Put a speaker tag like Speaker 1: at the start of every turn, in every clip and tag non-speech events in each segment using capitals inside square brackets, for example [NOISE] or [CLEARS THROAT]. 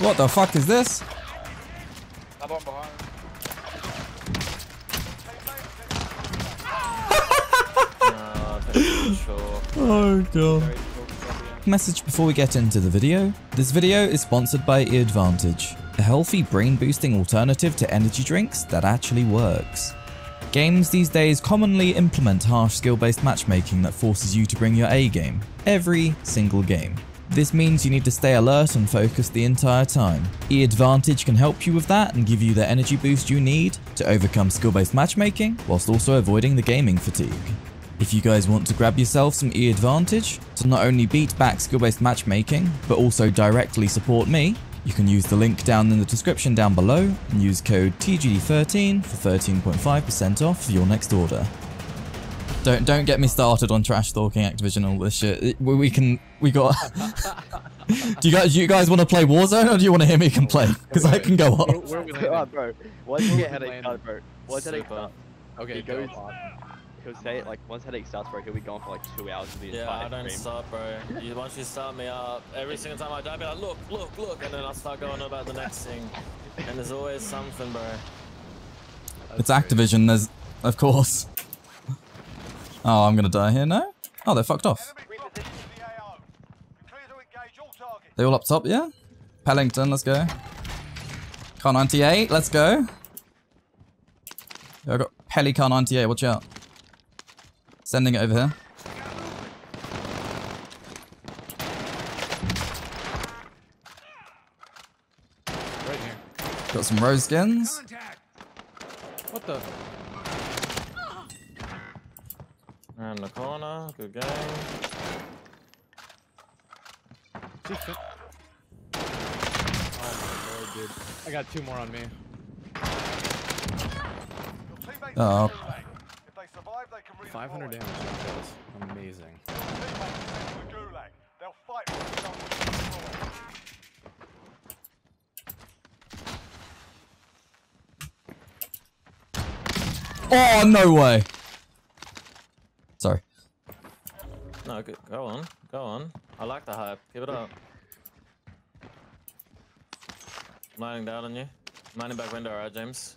Speaker 1: What the fuck is this? Oh [LAUGHS] god. Message before we get into the video. This video is sponsored by eAdvantage, a healthy brain boosting alternative to energy drinks that actually works. Games these days commonly implement harsh skill based matchmaking that forces you to bring your A game, every single game. This means you need to stay alert and focused the entire time. E-Advantage can help you with that and give you the energy boost you need to overcome skill based matchmaking whilst also avoiding the gaming fatigue. If you guys want to grab yourself some e-advantage to not only beat back skill-based matchmaking, but also directly support me, you can use the link down in the description down below and use code TGD13 for 13.5% off your next order. Don't don't get me started on trash talking Activision and all this shit. It- We, we can we got. [LAUGHS] do you guys you guys want to play Warzone or do you want to hear me complain? Because I can go
Speaker 2: Where,
Speaker 1: off.
Speaker 2: where are we [LAUGHS]
Speaker 3: Oh,
Speaker 2: landing?
Speaker 3: bro. Once you get
Speaker 2: Where we
Speaker 3: headache
Speaker 2: landing?
Speaker 3: started, bro. Once headache
Speaker 4: Super.
Speaker 3: starts,
Speaker 2: Okay,
Speaker 3: He
Speaker 2: go
Speaker 3: goes-
Speaker 2: on.
Speaker 3: he'll say it like once headache starts, bro. He'll be gone for like two hours of the
Speaker 4: Yeah,
Speaker 3: entire
Speaker 4: I don't
Speaker 3: stream.
Speaker 4: stop, bro. You, once you start me up, every single time I die, I'll be like, look, look, look, and then I'll start going about the next thing. And there's always something, bro.
Speaker 1: It's Activision. There's of course. Oh, I'm gonna die here. now? Oh, they're fucked off. They all up top, yeah? Pelington, let's go. Kar 98, let's go. Yeah, I got Pelly Kar 98, watch out. Sending it over here.
Speaker 2: Right here.
Speaker 1: Got some Roze skins.
Speaker 2: What the?
Speaker 4: Around the corner, good game.
Speaker 2: Just fin- Oh my lord, dude. I got two more on me.
Speaker 1: Oh,
Speaker 2: 500 damage. That's amazing.
Speaker 1: oh no way. Sorry.
Speaker 4: No, good. Go on, go on. I like the hype. Keep it up. Lining down on you. Mining back window, alright, James?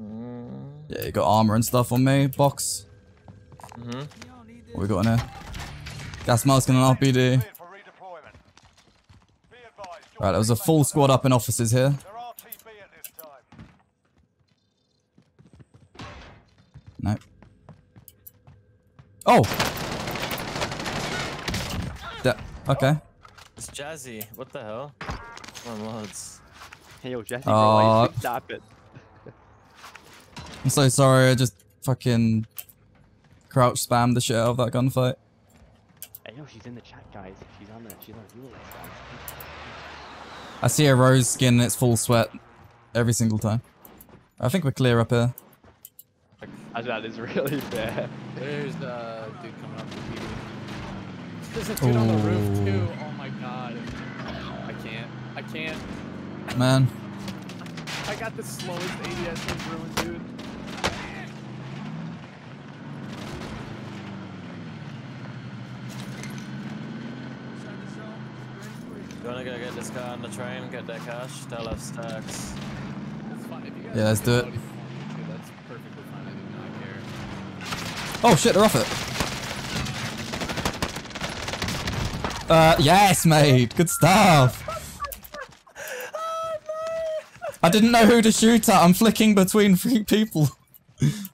Speaker 4: Mm,
Speaker 1: Yeah, you got armor and stuff on me. Box.
Speaker 4: mm-hmm.
Speaker 1: What we got in here? Gas mask and an RPD. Right, there was a full squad up in offices here. Nope. Oh! That, okay.
Speaker 4: It's Jazzy. What the hell? Come on, mods.
Speaker 3: Hey, yo, Jesse,
Speaker 1: Aw.
Speaker 3: bro, like, stop it. [LAUGHS]
Speaker 1: I'm so sorry, I just fucking crouch spammed the shit out of that gunfight.
Speaker 3: Hey, yo, she's in the chat, guys. She's on the, she's on the viewer list, guys.
Speaker 1: I see a Roze skin and it's full sweat every single time. I think we're clear up here.
Speaker 3: As that is [LAUGHS] really fair.
Speaker 2: There's a dude coming up the PD. There's a dude on the roof too. Oh my god. I can't. I can't.
Speaker 1: Man.
Speaker 2: I got the slowest ADS in Ruin, dude.
Speaker 4: You wanna go get this guy on the train, get that cash? They'll have stacks.
Speaker 2: It's fine. If you guys
Speaker 1: Yeah, let's do it.
Speaker 2: loading for me too, That's perfectly fine. I do not care.
Speaker 1: Oh shit, they're off it. Uh, yes, mate. Good stuff. I didn't know who to shoot at. I'm flicking between [LAUGHS] three people.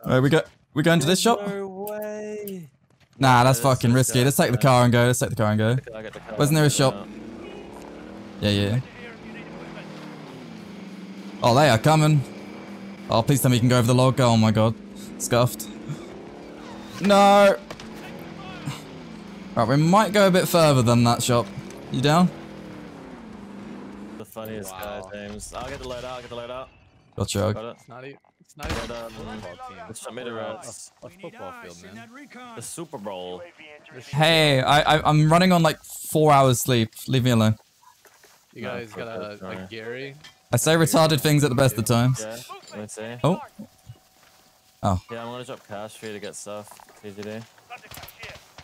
Speaker 1: Alright, we go. We going to this shop?
Speaker 4: No way.
Speaker 1: Nah, that's
Speaker 4: let's-
Speaker 1: fucking risky.
Speaker 4: go,
Speaker 1: Let's take the car and go. Let's take the car and go.
Speaker 4: The car.
Speaker 1: Wasn't there a
Speaker 4: Yeah.
Speaker 1: shop? Yeah, yeah. Oh, they are coming. Oh, please tell me you can go over the log. Oh my god. Scuffed. No. Right, we might go a bit further than that shop. You down?
Speaker 4: The funniest
Speaker 2: Wow.
Speaker 4: guy, James. I'll get the load out, I'll get the load out.
Speaker 1: Gotcha.
Speaker 4: Got it.
Speaker 2: It's not even. It's not even
Speaker 4: But,
Speaker 2: a
Speaker 4: um,
Speaker 2: football team.
Speaker 4: Let's show me the rats.
Speaker 2: A football field, man.
Speaker 4: The Super Bowl.
Speaker 1: Hey, I, I I'm running on like four hours sleep. Leave me alone.
Speaker 2: You
Speaker 4: No,
Speaker 2: guys got a
Speaker 4: perfect,
Speaker 2: like. Gary.
Speaker 1: I say retarded things at the best of times.
Speaker 4: Yeah, let me see.
Speaker 1: Oh,
Speaker 4: Yeah, I'm gonna drop cash for you to get stuff. TGD.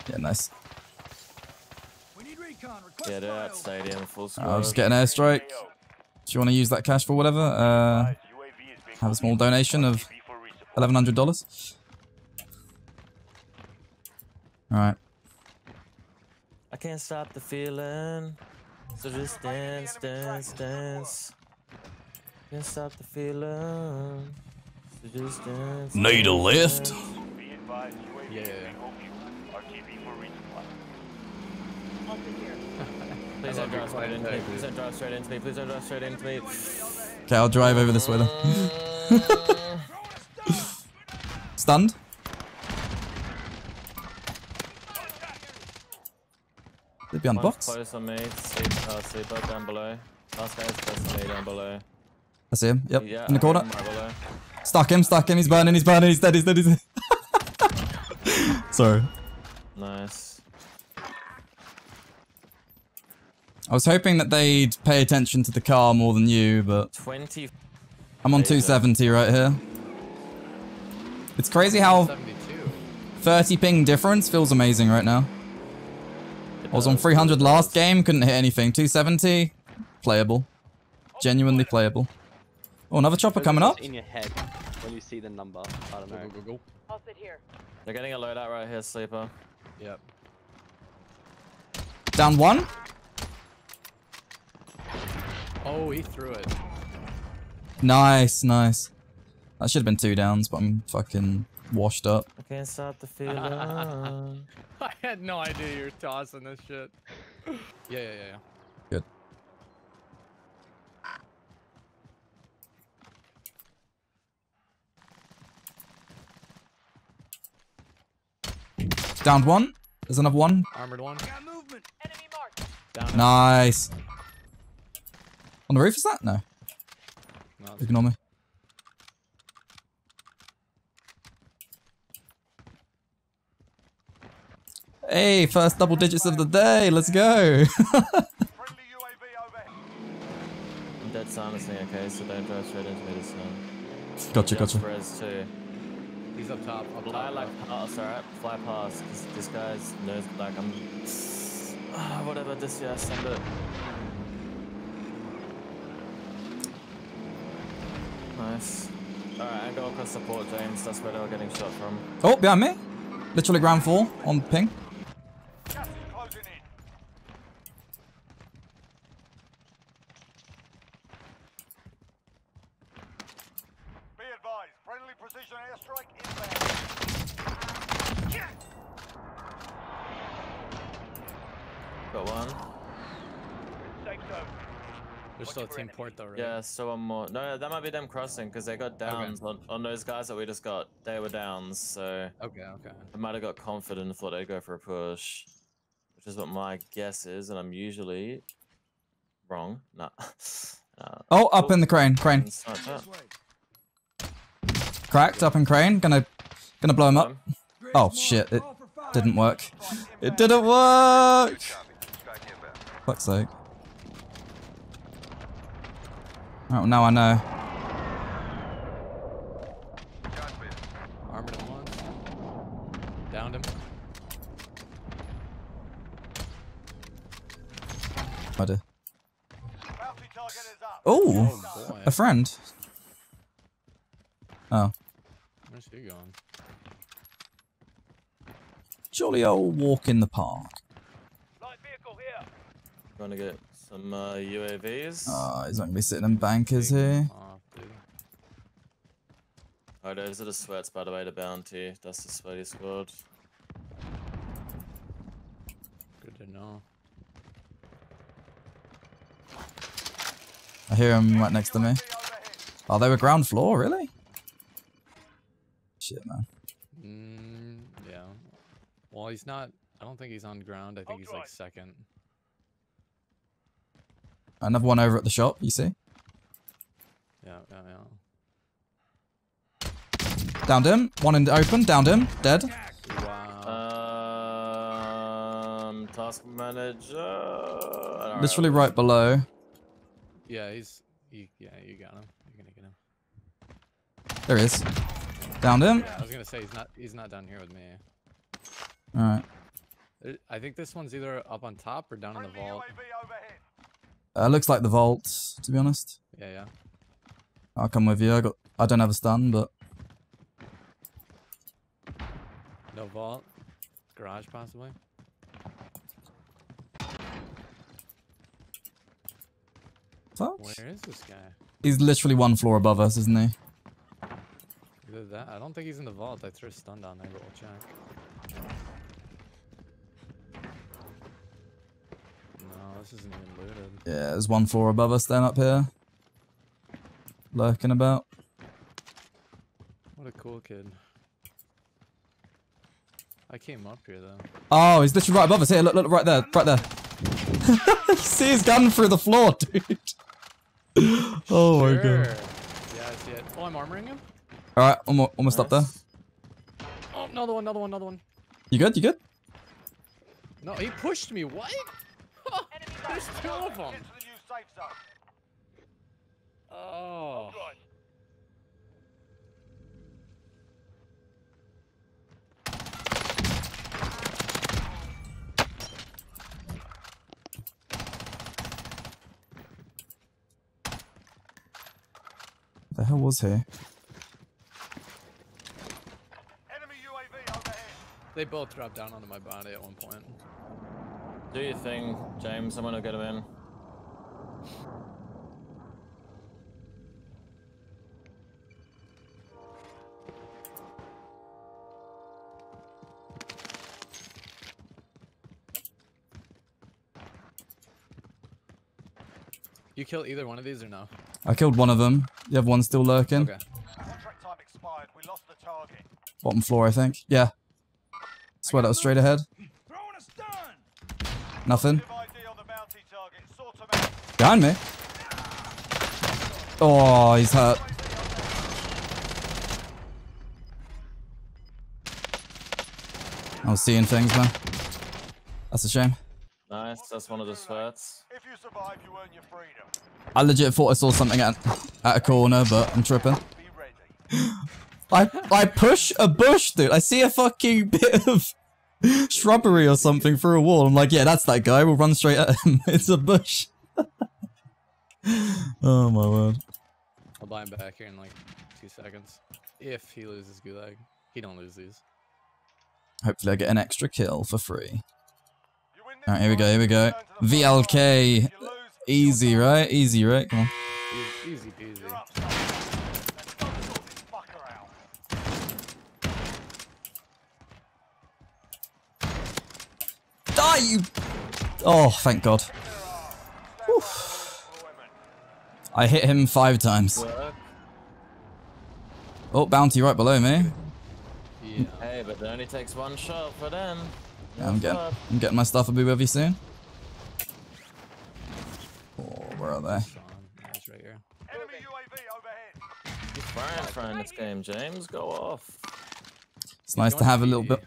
Speaker 1: yeah, nice.
Speaker 4: Yeah, they're stadium, full squad.
Speaker 1: I'll just get an airstrike. Do you want to use that cash for whatever? Uh, have a small donation of $1,100. Alright.
Speaker 4: I can't stop the feeling. So just dance, dance, dance. Can't stop the feeling. So just dance.
Speaker 1: Need a
Speaker 4: dance,
Speaker 1: lift?
Speaker 4: dance.
Speaker 2: Yeah.
Speaker 4: Please don't drive straight into me. Please don't drive straight into me. Please don't drive straight into me.
Speaker 1: Okay, I'll drive over this way then. [LAUGHS] Stunned? They'd be on the box.
Speaker 4: close on me. Sleep, uh, sleeper down below. Last guy's close on me down below.
Speaker 1: I see him. Yep.
Speaker 4: Yeah,
Speaker 1: In the corner.
Speaker 4: right.
Speaker 1: Stuck him, stuck him. He's burning, he's burning, he's dead, he's dead, he's dead. [LAUGHS] Sorry.
Speaker 4: Nice.
Speaker 1: I was hoping that they'd pay attention to the car more than you, but
Speaker 4: 20.
Speaker 1: I'm on
Speaker 4: There you go.
Speaker 1: 270 right here. It's crazy how 30 ping difference feels amazing right now. I was on 300 last game, couldn't hit anything. 270, playable. Genuinely playable. Oh, another chopper coming up.
Speaker 3: In your head when you see the number. I don't know.
Speaker 2: go, go, go.
Speaker 5: I'll sit here.
Speaker 4: They're getting a loadout right here, sleeper.
Speaker 2: Yep.
Speaker 1: Down one.
Speaker 2: Oh, he threw it.
Speaker 1: Nice, nice. That should have been two downs, but I'm fucking washed up.
Speaker 4: I can't stop the feeling. [LAUGHS]
Speaker 2: I had no idea you were tossing this shit. Yeah, yeah, yeah, yeah.
Speaker 1: Good. Down one. There's another one.
Speaker 2: Armored one.
Speaker 5: Enemy marked.
Speaker 2: Down.
Speaker 1: Nice. On the roof, is that? No.
Speaker 2: No, it's-
Speaker 1: Ignore me. Hey, first double digits of the day. Let's go. [LAUGHS]
Speaker 4: I'm dead silencing, okay, so don't drive straight into me this time.
Speaker 1: gotcha, gotcha.
Speaker 4: res too.
Speaker 2: He's up top. Up
Speaker 4: Fly
Speaker 2: top.
Speaker 4: like past, alright? Fly past, because this guy's knows, like, I'm. Ah, [SIGHS] whatever, this, yeah, send it. Nice. Alright, and go across support, James. That's where they were getting shot from.
Speaker 1: Oh, behind me. Literally ground four on ping.
Speaker 6: Be advised, friendly precision airstrike inbound.
Speaker 4: Got one.
Speaker 6: Safe zone.
Speaker 2: There's still a team port though, right?
Speaker 4: Yeah, still one more. No, that might be them crossing, because they got downs on, on those guys that we just got. They were downs, so.
Speaker 2: Okay, okay.
Speaker 4: I might have got confident and thought they'd go for a push, which is what my guess is, and I'm usually wrong. Nah. [LAUGHS] nah.
Speaker 1: Oh, up in the crane. Crane.
Speaker 4: It's not.
Speaker 1: Cracked up in crane. Gonna gonna blow him up. Oh shit, it didn't work. It didn't work. Fuck's sake. Oh, now I know.
Speaker 2: Armored him once. Downed him.
Speaker 1: I do.
Speaker 6: Bounty target is up.
Speaker 1: Oh,
Speaker 2: Oh boy.
Speaker 1: a friend. Oh,
Speaker 2: Where's he going?
Speaker 1: jolly old walk in the park.
Speaker 6: Light vehicle here.
Speaker 4: Going to get some uh, UAVs.
Speaker 1: Oh, he's not gonna be sitting in bankers here.
Speaker 2: Off, dude.
Speaker 4: Oh, those are the sweats, by the way, the bounty. That's the sweaty squad.
Speaker 2: Good to know.
Speaker 1: I hear him right next to me. Oh, they were ground floor, really? Shit, man.
Speaker 2: Mm, yeah. Well, he's not. I don't think he's on ground. I think he's like second.
Speaker 1: Another one over at the shop. You see?
Speaker 2: Yeah, yeah, yeah.
Speaker 1: Downed him. One in the open. Downed him. Dead.
Speaker 2: Wow.
Speaker 4: Um, task manager. I don't
Speaker 1: Literally
Speaker 4: know.
Speaker 1: right below.
Speaker 2: yeah, he's. You, yeah, you got him. You're gonna get him.
Speaker 1: There he is. Downed him.
Speaker 2: I was gonna say he's not. He's not down here with me.
Speaker 1: Alright.
Speaker 2: I think this one's either up on top or down in the
Speaker 6: Friendly
Speaker 2: vault.
Speaker 1: Uh, looks like the vault, to be honest.
Speaker 2: Yeah, yeah.
Speaker 1: I'll come with you. I got. I don't have a stun, but
Speaker 2: No vault. Garage possibly.
Speaker 1: fuck.
Speaker 2: Where is this guy?
Speaker 1: He's literally one floor above us, isn't he?
Speaker 2: Either that. I don't think he's in the vault. I threw a stun down there, but we'll check. No, this isn't even looted.
Speaker 1: Yeah, there's one floor above us then up here. Lurking about.
Speaker 2: What a cool kid. I came up here though.
Speaker 1: Oh, he's literally right above us. Here, look, look, right there, right there. [LAUGHS] you see his gun through the floor, [LAUGHS] dude. oh my
Speaker 2: Sure.
Speaker 1: god.
Speaker 2: Yeah, I see it. Oh, I'm armoring him.
Speaker 1: All right, almost, almost up there.
Speaker 2: Oh, another one, another one, another one.
Speaker 1: You good? You good?
Speaker 2: No, he pushed me. What?
Speaker 5: Enemy
Speaker 2: There's
Speaker 5: marked.
Speaker 2: two of them.
Speaker 6: Get to the new safe zone.
Speaker 2: Oh.
Speaker 6: Right.
Speaker 1: The hell was he?
Speaker 6: Enemy UAV overhead.
Speaker 2: They both dropped down onto my body at one point.
Speaker 4: Do your thing, James. I'm gonna get him in.
Speaker 2: You kill either one of these or no?
Speaker 1: I killed one of them. The other one's still lurking.
Speaker 2: Okay.
Speaker 6: Time. We lost the.
Speaker 1: Bottom floor, I think. Yeah. Swear that was straight ahead.
Speaker 6: Throwing a stun.
Speaker 1: Nothing.
Speaker 6: Give ID on the bounty target. Sort them out.
Speaker 1: Behind me. Oh, he's hurt. I was seeing things, man. That's a shame.
Speaker 4: Nice. That's one of the sweats.
Speaker 6: If you survive, you earn your freedom.
Speaker 1: I legit thought I saw something at, at a corner, but I'm tripping. [LAUGHS] I I push a bush, dude. I see a fucking [LAUGHS] bit of [LAUGHS] shrubbery or something through a wall. I'm like, yeah, that's that guy. We'll run straight at him. [LAUGHS] It's a bush. [LAUGHS] oh my word.
Speaker 2: I'll buy him back here in like two seconds. If he loses Gulag. He don't lose these.
Speaker 1: Hopefully I get an extra kill for free.
Speaker 6: You win this
Speaker 1: Alright, here we go, here we go.
Speaker 6: return to the front line.
Speaker 1: VLK.
Speaker 6: If you lose,
Speaker 1: Easy, right? Easy, right? Come on.
Speaker 2: Easy, easy peasy.
Speaker 6: You're up. Let's go sort this fucker out.
Speaker 1: Die, you... Oh, thank God. Whew. I hit him five times. Oh, bounty right below me.
Speaker 2: Yeah.
Speaker 4: Hey, but it only takes one shot for them.
Speaker 1: Yeah, I'm getting. I'm getting my stuff. I'll be with you soon. Oh, where are they?
Speaker 2: Sean, yeah, it's right here.
Speaker 6: Enemy UAV overhead.
Speaker 4: You're frying, frying this game, James. Go off.
Speaker 1: It's nice to have a little bit,
Speaker 2: PD.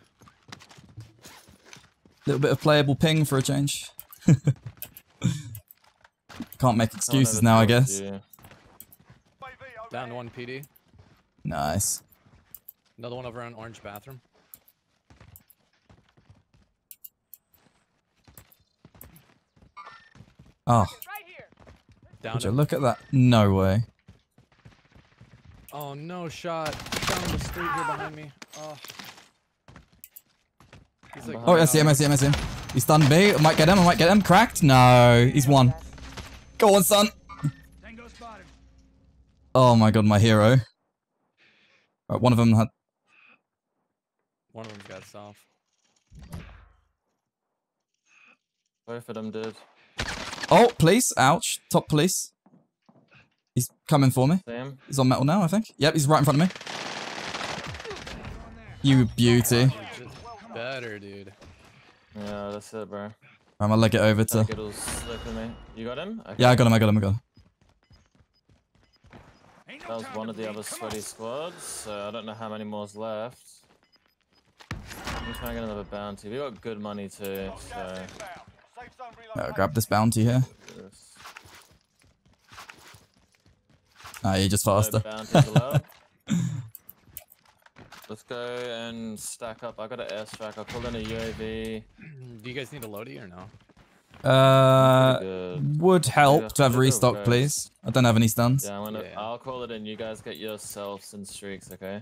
Speaker 1: Little bit of playable ping for a change. [LAUGHS] Can't make excuses now, I guess.
Speaker 4: you.
Speaker 2: Down
Speaker 6: overhead.
Speaker 2: one PD.
Speaker 1: Nice.
Speaker 2: Another one over on orange bathroom.
Speaker 1: Oh,
Speaker 2: Down.
Speaker 1: would you look at that? No way.
Speaker 2: Oh no, shot. Down the street here behind me. Oh. He's like,
Speaker 1: Oh, I see him, I see him, I see him. He's stunned me. I might get him, I might get him. Cracked? No, he's won. Go on, son. Oh my god, my hero. Right, one of them had.
Speaker 2: One of them's got self.
Speaker 4: Both of them did.
Speaker 1: Oh, police. Ouch. Top police. He's coming for me.
Speaker 4: Same.
Speaker 1: He's on metal now, I think. Yep, he's right in front of me. You beauty.
Speaker 2: You're just better, dude.
Speaker 4: Yeah, that's it, bro.
Speaker 1: I'm gonna leg it over to.
Speaker 4: It'll me. You got him? Okay.
Speaker 1: Yeah, I got him, I got him, I got him.
Speaker 4: That was one of the other sweaty squads, so I don't know how many more's left. Let me try and get another bounty. We got good money too, so.
Speaker 6: inbound. Safe zone
Speaker 1: Uh, grab this bounty here.
Speaker 4: this-
Speaker 1: Ah, you're just faster.
Speaker 4: bounties allowed. [LAUGHS] [LAUGHS] Let's go and stack up. I got an airstrike. I pulled in a UAV. [CLEARS THROAT]
Speaker 2: Do you guys need a loadie or no?
Speaker 1: Uh, would help
Speaker 4: Yeah,
Speaker 1: to have
Speaker 4: yeah,
Speaker 1: restock,
Speaker 4: guys.
Speaker 1: please. I don't have any stuns.
Speaker 4: Yeah, I'm gonna.
Speaker 2: Yeah.
Speaker 4: I'll call it in. You guys get yourselves in streaks, okay?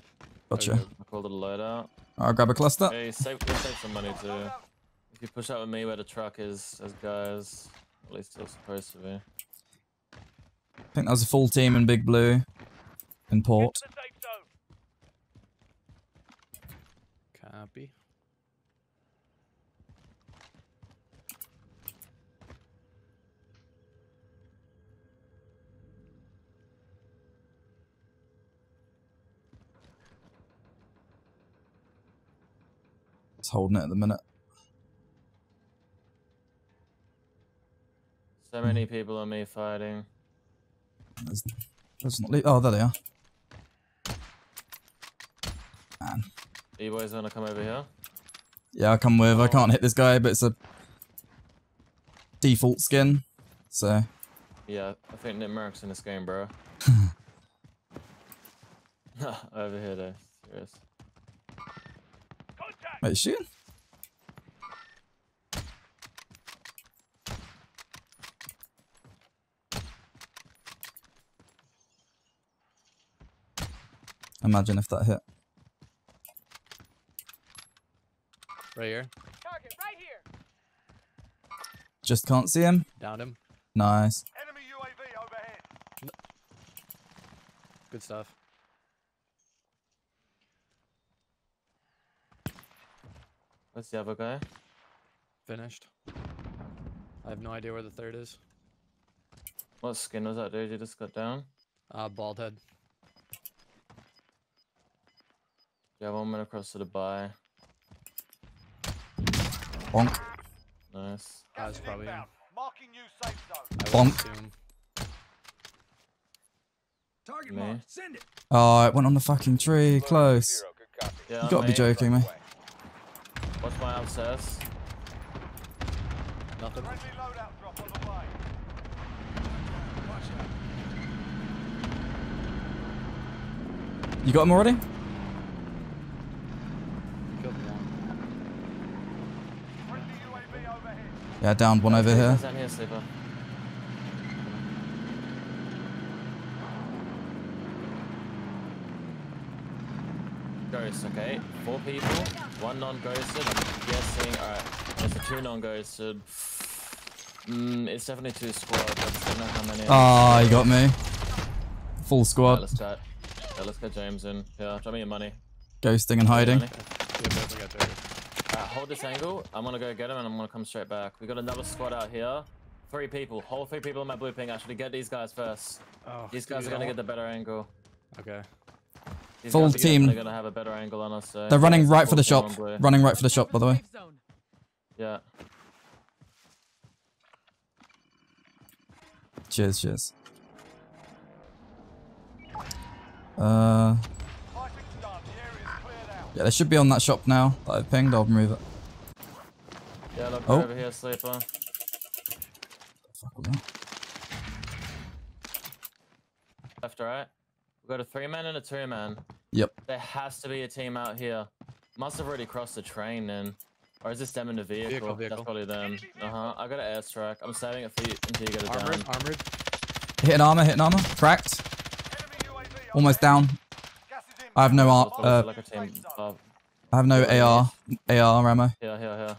Speaker 1: Gotcha.
Speaker 2: Okay.
Speaker 4: I called it a loadout.
Speaker 1: I'll grab a cluster.
Speaker 4: Hey, save, we'll save some money too. If you push out with me where the truck is, as guys, at least it's supposed to be.
Speaker 1: I think that was a full team in Big Blue. In Port.
Speaker 6: Get to the safe zone.
Speaker 2: Copy.
Speaker 1: It's holding it at the minute.
Speaker 4: So many people on me fighting.
Speaker 1: There's, there's not oh, there they are.
Speaker 4: You boys wanna come over here?
Speaker 1: Yeah, I come with. I can't hit this guy, but it's a default skin. So,
Speaker 4: Yeah, I think Nickmercs in this game, bro. [LAUGHS] over here though. Serious.
Speaker 6: Contact.
Speaker 1: wait, shooting? Imagine if that hit.
Speaker 2: Right here.
Speaker 5: Target right here.
Speaker 1: Just can't see him.
Speaker 2: Downed him.
Speaker 1: Nice.
Speaker 6: Enemy UAV overhead.
Speaker 2: Good stuff.
Speaker 4: Where's the other guy?
Speaker 2: Finished. I have no idea where the third is.
Speaker 4: What skin was that dude you just got down?
Speaker 2: Uh, bald head.
Speaker 4: Yeah, one went across to the buy.
Speaker 1: Bonk.
Speaker 4: Nice.
Speaker 2: That was probably him.
Speaker 6: Marking new safe zone.
Speaker 2: I
Speaker 1: Bonk.
Speaker 7: Target
Speaker 4: Me.
Speaker 7: Send it.
Speaker 1: Oh, it went on the fucking tree. Close.
Speaker 4: Yeah,
Speaker 1: You gotta be joking me.
Speaker 4: What's my upstairs?
Speaker 2: Nothing.
Speaker 6: Friendly loadout drop on the way.
Speaker 7: Watch out.
Speaker 1: You got him already?
Speaker 2: Killed one.
Speaker 6: Friendly UAV overhead.
Speaker 1: Yeah, downed one over here.
Speaker 4: Down. Ghost, okay. Four people, one non-ghosted. I'm guessing. Alright, there's a two non-ghosted. Mm, it's definitely two squads. I just don't know how many.
Speaker 1: Ah, you got me. Full squad.
Speaker 4: let's chat. Yeah, let's get James in. Yeah, drop me your money.
Speaker 1: Ghosting and hiding.
Speaker 4: Money.
Speaker 2: We both got third.
Speaker 4: Alright, hold this angle. I'm gonna go get him and I'm gonna come straight back. We got another squad out here. Three people. Whole three people in my blue ping. Actually, get these guys first.
Speaker 2: Oh,
Speaker 4: These guys
Speaker 2: dude,
Speaker 4: are gonna get the better angle.
Speaker 2: Okay.
Speaker 4: These
Speaker 1: Full
Speaker 4: guys are
Speaker 1: team.
Speaker 4: definitely gonna have a better angle on us. So
Speaker 1: They're running right for the shop. Running right for the shop, by the way.
Speaker 4: Yeah.
Speaker 1: Cheers, cheers. Uh, yeah, they should be on that shop now that I've pinged. I'll remove it.
Speaker 4: Yeah, look
Speaker 1: Oh.
Speaker 4: over here, sleeper.
Speaker 1: Fuck all that.
Speaker 4: Left, right. We've got a three man and a two man.
Speaker 1: Yep.
Speaker 4: There has to be a team out here. Must have already crossed the train then. Or is this them in the vehicle?
Speaker 2: Vehicle, vehicle.
Speaker 4: That's probably them. Uh huh. I got an airstrike. I'm saving it for you until you get it
Speaker 2: Armored,
Speaker 4: down.
Speaker 2: armored. armored.
Speaker 1: Hitting armor, hitting armor. Cracked.
Speaker 6: Enemy UAV
Speaker 1: Almost
Speaker 6: overhead.
Speaker 1: down.
Speaker 6: Gas is
Speaker 1: I have no
Speaker 6: inbound.
Speaker 1: ar- uh,
Speaker 4: like a team.
Speaker 1: I have no AR. AR ammo.
Speaker 4: here, here, here.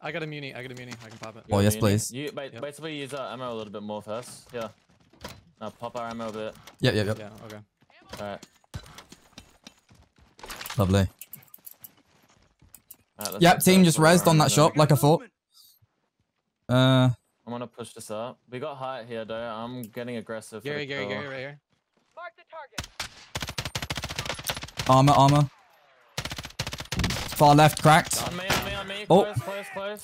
Speaker 2: I got a muni. I got a muni. I can pop it.
Speaker 1: Oh, yes,
Speaker 4: got
Speaker 1: please.
Speaker 4: You wait,
Speaker 2: Yep.
Speaker 4: wait till we use our ammo a little bit more first. Yeah. Now pop our ammo a bit.
Speaker 1: Yep, yep, yep.
Speaker 2: Yeah. Okay.
Speaker 4: Alright.
Speaker 1: Lovely.
Speaker 4: Alright, let's
Speaker 1: Yep, team just
Speaker 4: full
Speaker 1: rezzed on that
Speaker 4: then.
Speaker 1: shop like I thought. Uh,
Speaker 4: I'm gonna push this up. We got height here though. I'm getting aggressive.
Speaker 2: Gary, Gary. Gary, right here.
Speaker 5: Mark the target.
Speaker 1: Armor, armor. Far left, cracked.
Speaker 4: On me, on me, on me.
Speaker 1: Oh.
Speaker 4: Close, close, close.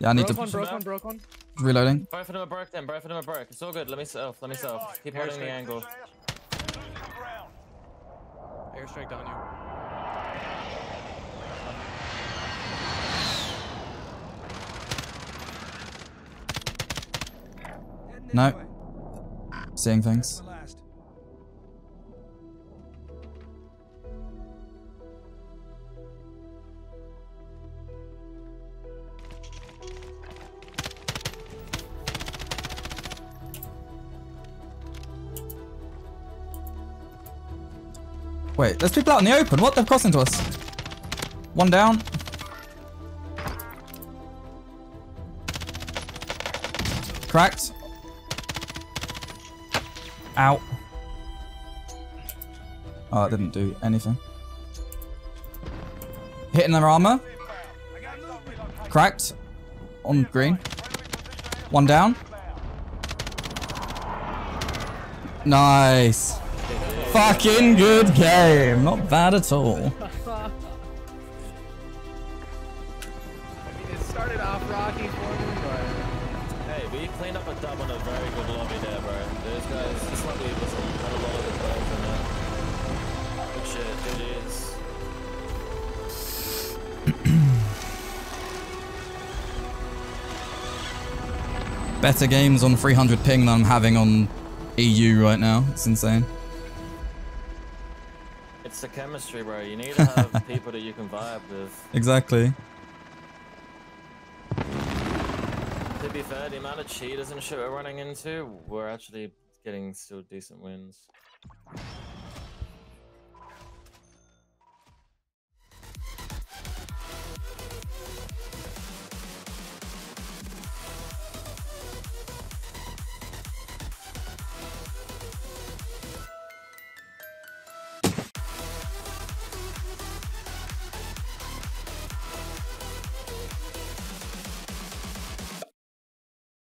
Speaker 1: Yeah, I need
Speaker 2: Broke
Speaker 1: to
Speaker 2: one, broke
Speaker 4: back.
Speaker 2: one, broke one.
Speaker 1: reloading.
Speaker 4: Both of them are broke then. Both of them are broke. It's all good. Let me self. Let me self. Keep holding the angle.
Speaker 6: Losing ground.
Speaker 2: Airstrike down you.
Speaker 1: No. Seeing things. Wait, there's people out in the open. What? They're crossing to us. One down. Cracked. Out. Oh, it didn't do anything. Hitting their armor. Cracked. On green. One down. Nice. Fucking good game. Not bad at all. [LAUGHS]
Speaker 2: It started off rocky for me, but
Speaker 4: Hey, we cleaned up a dub on a very good lobby there, bro. Those guys, this lobby was a, had a lot of good players in it. Good shit, GG's.
Speaker 1: Better games on 300 ping than I'm having on EU right now. It's insane.
Speaker 4: It's the chemistry, bro. You need to have [LAUGHS] people that you can vibe with.
Speaker 1: Exactly.
Speaker 4: To be fair, the amount of cheaters and shit we're running into, we're actually getting still decent wins.